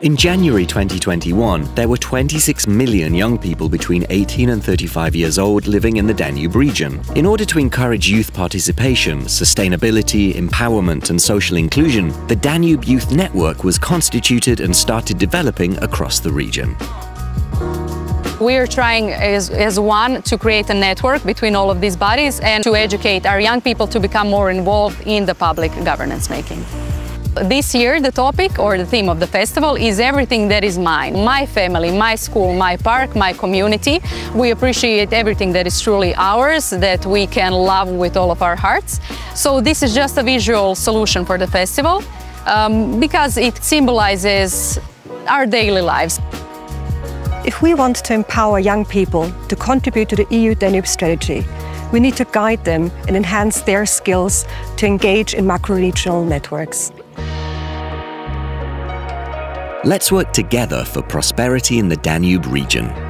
In January 2021, there were 26 million young people between 18 and 35 years old living in the Danube region. In order to encourage youth participation, sustainability, empowerment, and social inclusion, the Danube Youth Network was constituted and started developing across the region. We are trying as, as one to create a network between all of these bodies and to educate our young people to become more involved in the public governance making. This year, the topic or the theme of the festival is everything that is mine. My family, my school, my park, my community. We appreciate everything that is truly ours, that we can love with all of our hearts. So this is just a visual solution for the festival um, because it symbolizes our daily lives. If we want to empower young people to contribute to the EU Danube strategy, we need to guide them and enhance their skills to engage in macro-regional networks. Let's work together for prosperity in the Danube region.